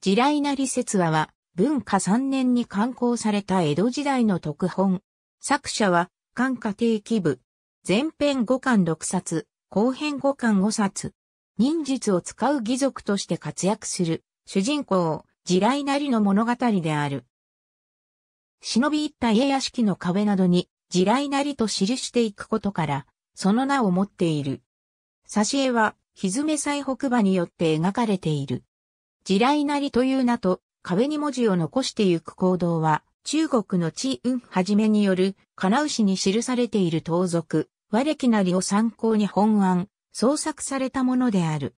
地雷なり説話は、文化3年に刊行された江戸時代の特本。作者は、漢家定期部。前編5巻6冊、後編5巻5冊。忍術を使う義族として活躍する、主人公、地雷なりの物語である。忍び入った家屋敷の壁などに、地雷なりと記していくことから、その名を持っている。挿絵は、ひずめ最北馬によって描かれている。地雷なりという名と壁に文字を残してゆく行動は、中国の地運はじめによる金牛に記されている盗賊、和歴なりを参考に本案、創作されたものである。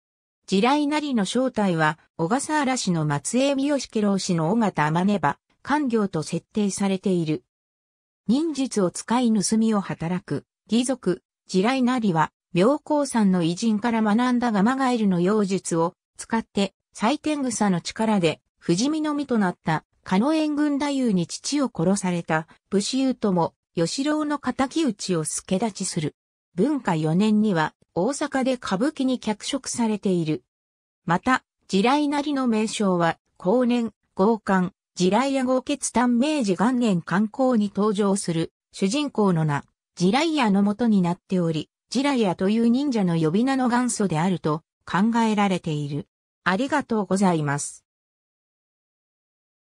地雷なりの正体は、小笠原氏の松江三好家老氏の尾形天音場、官業と設定されている。忍術を使い盗みを働く、義族、地雷なりは、妙高山の偉人から学んだガマガエルの妖術を使って祭天草の力で不死身の身となった加野援軍太夫に父を殺された武士優とも吉郎の仇討ちを助立ちする。文化4年には大阪で歌舞伎に脚色されている。また、地雷なりの名称は後年、豪漢、地雷屋豪傑丹明治元年観光に登場する主人公の名、地雷屋の元になっており、地雷屋という忍者の呼び名の元祖であると考えられている。ありがとうございます。